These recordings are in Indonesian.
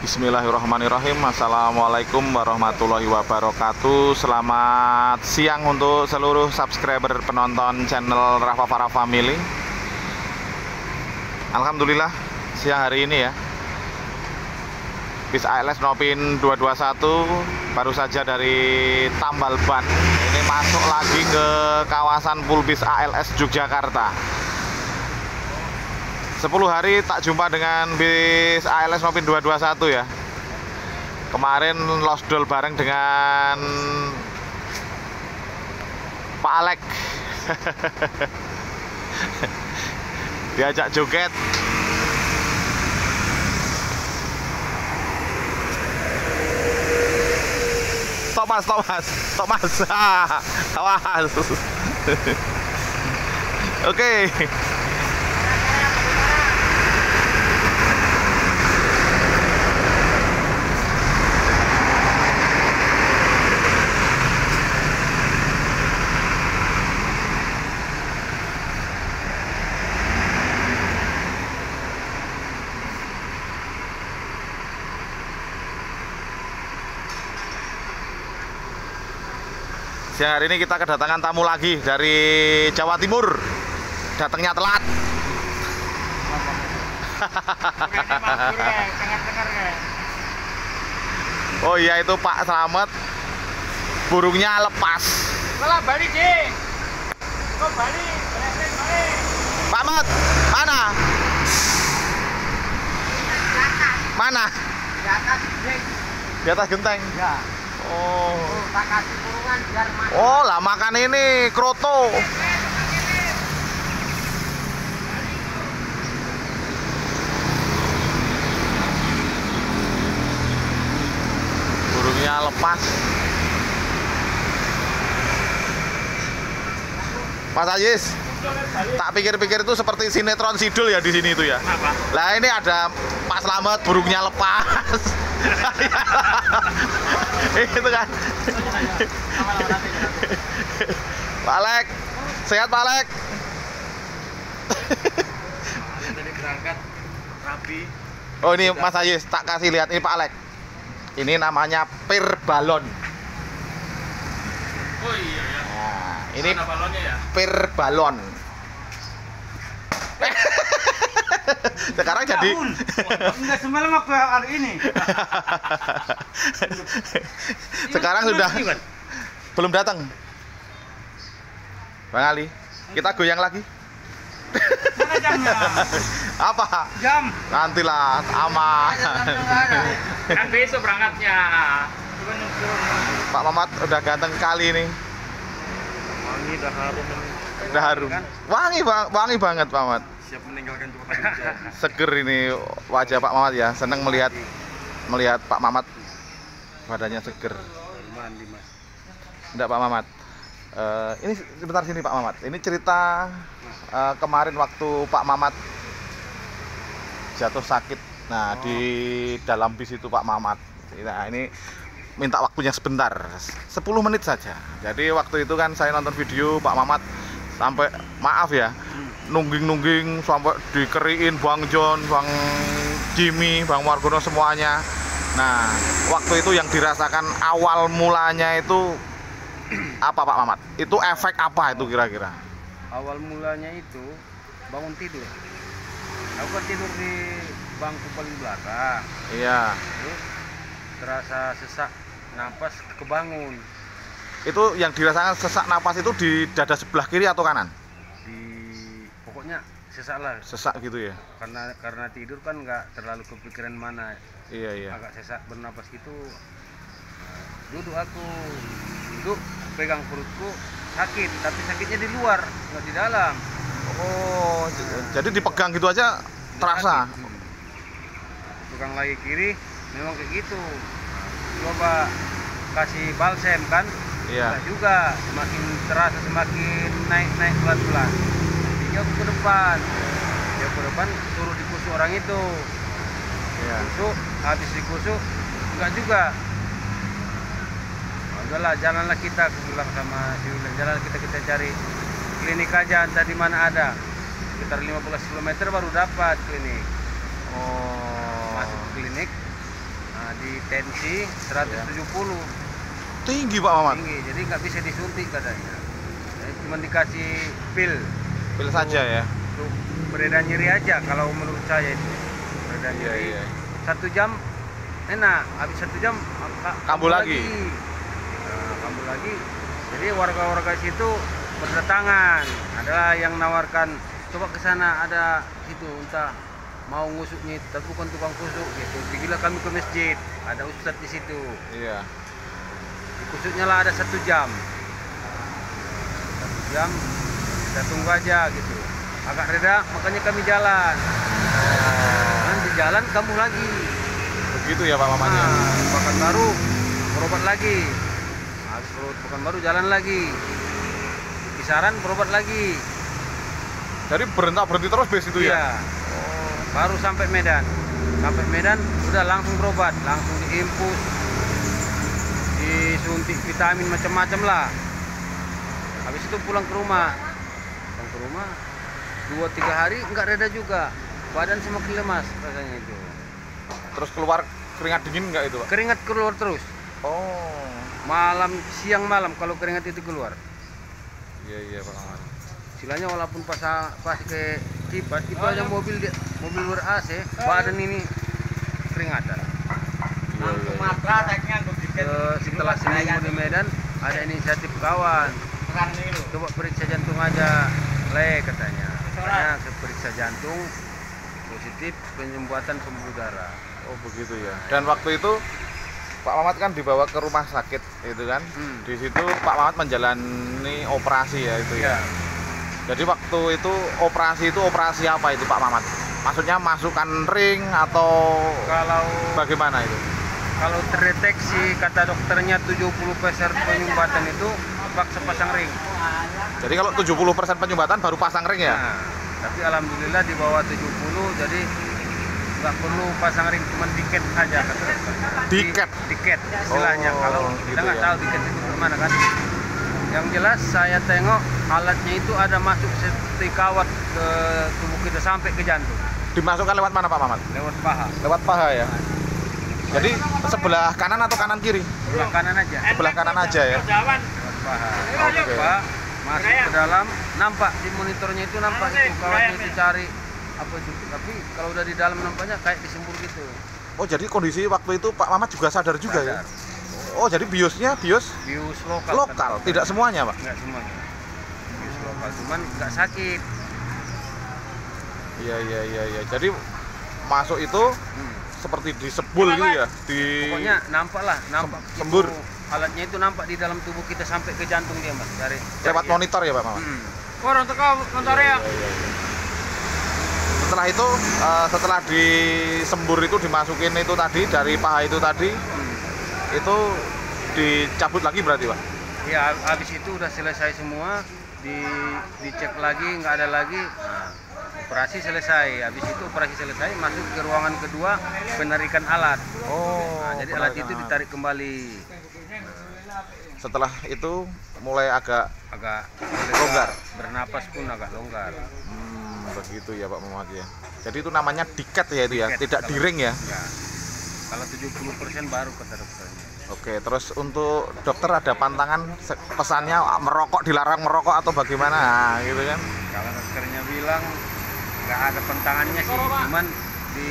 Bismillahirrahmanirrahim. Assalamualaikum warahmatullahi wabarakatuh. Selamat siang untuk seluruh subscriber penonton channel Rafa Farah Family. Alhamdulillah siang hari ini ya. Bis ALS Nopin 221 baru saja dari Tambal Ban. Ini masuk lagi ke kawasan Pulbis ALS Yogyakarta 10 hari tak jumpa dengan bis ALS Nopin 221 ya. Kemarin lost doll bareng dengan Pak Alek. Diajak joget. Thomas Thomas Thomas awas oke Siang hari ini kita kedatangan tamu lagi dari Jawa Timur. Datangnya telat. oh iya itu Pak Slamet. Burungnya lepas. Malah balik sih. Kok balik? Pak Mat, mana? Mana? Di atas jeng. Di atas genteng. Ya. Oh. Oh, tak kasih kurungan biar. Oh, lah makan ini kroto. Burungnya lepas. Mas Ajis, tak pikir-pikir itu seperti sinetron sidul ya di sini itu ya. Apa? Lah ini ada Pak Slamet burungnya lepas. itu kan. Pak Alek, sehat Pak Alek. Tadi berangkat rapi. Oh ini Mas Ayus, tak kasih lihat ini Pak Alek. Ini namanya pir balon. Oh iya ya. Nah, ini Mana balonnya ya? pir balon. Sekarang jadi Enggak semalam aku hari ini. sekarang sudah belum datang. Bang Ali, kita goyang lagi. Mana jamnya? Apa? Jam. Nantilah aman. Kan besok berangkatnya. Pak Mamat udah ganteng kali ini. Wangi dah harum. Udah harum. Wangi bang, wangi banget Pak Mamat. Siap meninggalkan tempat hujan. Seger ini wajah Pak Mamat ya. Seneng melihat melihat Pak Mamat badannya seger. Mandi mas. Enggak Pak Mamat. Eh, ini sebentar sini Pak Mamat. Ini cerita eh, kemarin waktu Pak Mamat jatuh sakit. Nah, di dalam bis itu Pak Mamat. Nah, ini minta waktunya sebentar. 10 menit saja. Jadi waktu itu kan saya nonton video Pak Mamat sampai maaf ya. Nungging-nungging sampai dikeriin Bang John, Bang Jimmy, Bang Margono semuanya. Nah, waktu itu yang dirasakan awal mulanya itu apa Pak Mamat? Itu efek apa itu kira-kira? awal mulanya itu bangun tidur aku kan tidur di bangku paling belakang Iya. terus terasa sesak napas kebangun Itu yang dirasakan sesak napas itu di dada sebelah kiri atau kanan? di pokoknya sesak lah Sesak gitu ya. karena karena tidur kan nggak terlalu kepikiran mana Iya, iya. agak sesak bernapas gitu Nah, duduk aku duduk pegang perutku sakit tapi sakitnya di luar nggak di dalam Oh, j- jadi dipegang gitu aja terasa. Sakit. Pegang lagi kiri memang kayak gitu Nah, coba kasih balsem kan Iya. Enggak juga semakin terasa semakin naik naik pelan pelan dia ke depan. Dia ke depan suruh dikusuk orang itu. Iya. kusuk habis dikusuk enggak juga. Udahlah jalanlah kita aku bilang sama si jalan kita kita cari klinik aja entah di mana ada. Sekitar 15 km baru dapat klinik. Oh. masuk ke klinik Nah, di tensi 170 tinggi Pak Mamat? Tinggi, jadi nggak bisa disuntik katanya. Jadi cuma dikasih pil. Pil saja ya? Untuk beredar nyeri aja kalau menurut saya itu. Beredar iya nyeri. iya. Satu jam enak. Habis satu jam ka- Kambuh lagi. Nah, kambuh lagi. Jadi warga-warga situ berdatangan. Ada yang nawarkan coba ke sana ada situ entah mau ngusuknya tapi bukan tukang kusuk gitu. Pergilah kami ke masjid. Ada ustadz di situ. Iya kusuknya lah ada satu jam satu jam kita tunggu aja gitu agak reda makanya kami jalan nanti jalan kambuh lagi begitu ya Pak Mamatnya Nah, pekan baru berobat lagi. Habis berobat pekan baru jalan lagi. Kisaran berobat lagi. jadi berhenti berhenti terus base itu ya Iya. Baru sampai Medan. Sampai Medan udah langsung berobat, langsung diimpus, disuntik vitamin macam-macam lah. Habis itu pulang ke rumah. Pulang ke rumah dua tiga hari nggak reda juga. Badan semakin lemas rasanya itu. terus keluar keringat dingin nggak itu Pak Keringat keluar terus. oh malam siang malam kalau keringat itu keluar iya iya Pak istilahnya walaupun pas pas ke kipas itu aja mobil dia mobil luar AC badan ini keringatan iya iya, iya. Eh, setelah seminggu di Medan ada inisiatif kawan. Coba periksa jantung aja. Le katanya. Katanya ke periksa jantung positif penyumbatan pembuluh darah. Oh begitu ya. Dan waktu itu Pak Mamat kan dibawa ke rumah sakit itu kan? Hmm. di situ Pak Mamat menjalani operasi ya itu ya. Jadi waktu itu operasi itu operasi apa itu Pak Mamat? Maksudnya masukkan ring atau kalau bagaimana itu kalau terdeteksi kata dokternya 70% penyumbatan itu paksa pasang ring. Jadi kalau 70% penyumbatan baru pasang ring ya? Nah, tapi alhamdulillah di bawah 70 jadi nggak perlu pasang ring cuma diket aja. Kata Diket? diket istilahnya. Oh, kalau gitu kita nggak ya. tahu diket itu gimana kan. Yang jelas saya tengok alatnya itu ada masuk seperti kawat ke tubuh kita sampai ke jantung. Dimasukkan lewat mana Pak Mamat lewat paha. Lewat paha ya jadi sebelah kanan atau kanan kiri? Sebelah kanan aja. Sebelah kanan aja ya. Oke. Pak, masuk ke dalam. Nampak di monitornya itu nampak itu. Kawatnya itu cari apa itu? Tapi kalau udah di dalam nampaknya kayak disembur gitu. Oh jadi kondisi waktu itu Pak Mamat juga sadar juga ya? Sadar. oh jadi biosnya bios? Bius lokal lokal kata tidak semuanya Pak? Nggak semuanya. Bius lokal cuman nggak sakit. Iya iya iya iya. Jadi masuk itu Hmm. Seperti disebul gitu ya di pokoknya nampak lah nampak Sem- sembur. alatnya itu nampak di dalam tubuh kita sampai ke jantung dia mas dari lewat dari- monitor ya Pak Mamat Hmm. Kurang teko montore ya. Setelah itu eh, setelah disembur itu dimasukin itu tadi dari paha itu tadi Hmm. itu dicabut lagi berarti Pak ya habis itu udah selesai semua di dicek lagi nggak ada lagi nah, operasi selesai. Habis itu operasi selesai masuk ke ruangan kedua penarikan alat. Oh nah, jadi alat itu ditarik kembali. Setelah itu mulai agak agak Longgar. bernapas pun agak longgar. Hmm, begitu ya Pak Muhammad ya. Jadi itu namanya diket ya itu ya Diket, tidak kalau- diring ya? ya. Kalau 70% baru kata dokternya oke terus untuk dokter ada pantangan pesannya merokok dilarang merokok atau bagaimana? Nah, gitu kan? Kalau dokternya bilang nggak ada pentangannya sih cuman di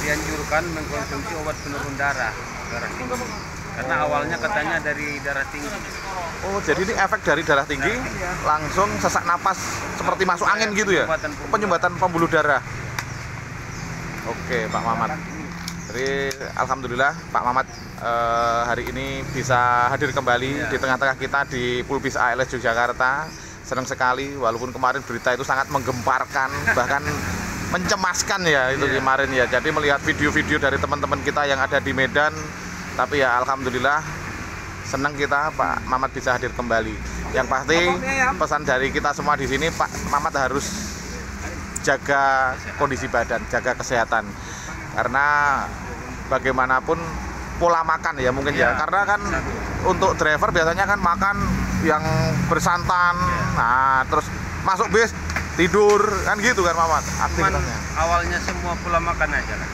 dianjurkan mengkonsumsi obat penurun darah darah tinggi. Karena awalnya katanya dari darah tinggi. Oh jadi ini efek dari darah tinggi langsung sesak napas seperti masuk angin gitu ya? Penyumbatan pembuluh darah. oke Pak Mamat. Jadi alhamdulillah Pak Mamat eh, hari ini bisa hadir kembali Iya. di tengah-tengah kita di Pulbis ALS Yogyakarta senang sekali walaupun kemarin berita itu sangat menggemparkan bahkan mencemaskan ya itu Iya. kemarin ya. Jadi melihat video-video dari teman-teman kita yang ada di Medan tapi ya alhamdulillah senang kita Pak Mamat bisa hadir kembali. Yang pasti pesan dari kita semua di sini Pak Mamat harus jaga kondisi badan jaga kesehatan. Karena bagaimanapun pola makan ya mungkin ya. Iya. karena kan untuk driver biasanya kan makan yang bersantan nah terus masuk bis tidur kan gitu kan Mamat aktivitasnya awalnya semua pola makan aja lah.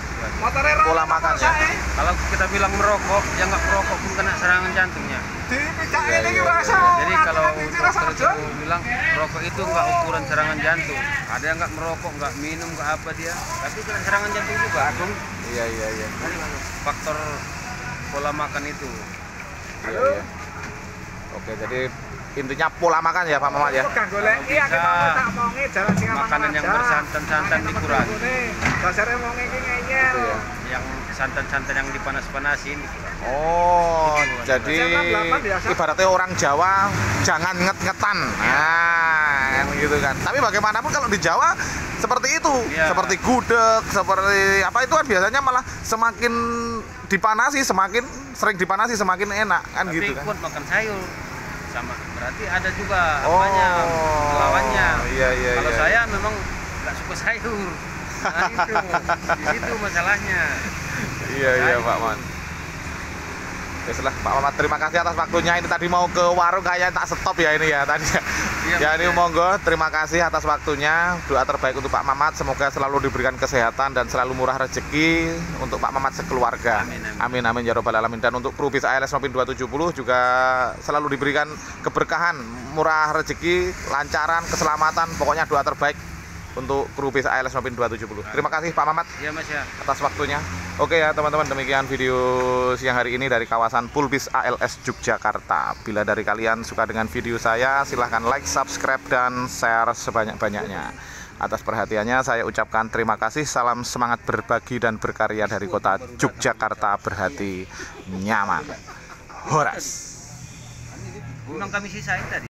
Pola makan ya? Kalau kita bilang merokok, yang nggak merokok pun kena serangan jantungnya. Di ini iya, rasa. Jadi kalau dokter itu bilang merokok itu nggak ukuran serangan jantung. Ada yang nggak merokok, nggak minum, nggak apa dia, tapi kena serangan jantung juga. iya iya iya Faktor pola makan itu. Iya, iya. Oke, jadi intinya pola makan ya Pak Mamat ya. Pegang golek iya kita mau tak jalan sing makanan yang bersantan-santan dikurangi. Dasarnya mongi iki ngeyel. Gitu ya. Yang santan-santan yang dipanas-panasin dikurangi. Oh, Gitu, jadi ibaratnya orang Jawa jangan nget-ngetan. Nah, kan gitu kan. Tapi bagaimanapun kalau di Jawa seperti itu, Iya. seperti gudeg, seperti apa itu kan biasanya malah semakin dipanasi, semakin sering dipanasi semakin enak kan Tapi gitu kan. makan sayur sama berarti ada juga Oh, apanya lawannya. iya, iya, Kalau iya. saya memang nggak suka sayur. Nah itu, di situ masalahnya. Iya iya Pak Man. Ya sudah Pak Mamat terima kasih atas waktunya ini tadi mau ke warung kayak tak stop ya ini ya tadi ya. Iya, ya ini ya. monggo terima kasih atas waktunya doa terbaik untuk Pak Mamat semoga selalu diberikan kesehatan dan selalu murah rezeki untuk Pak Mamat sekeluarga Amin, amin amin. amin ya robbal alamin dan untuk kru bis ALS Nopin 270 juga selalu diberikan keberkahan murah rezeki lancaran keselamatan pokoknya doa terbaik untuk kru bis ALS Nopin 270 terima kasih Pak Mamat Iya Mas ya. atas waktunya. Oke ya teman-teman demikian video siang hari ini dari kawasan Pulbis ALS Yogyakarta. Bila dari kalian suka dengan video saya silahkan like, subscribe dan share sebanyak-banyaknya. Atas perhatiannya saya ucapkan terima kasih. Salam semangat berbagi dan berkarya dari kota Yogyakarta berhati nyaman. Horas. Memang kami sisain tadi.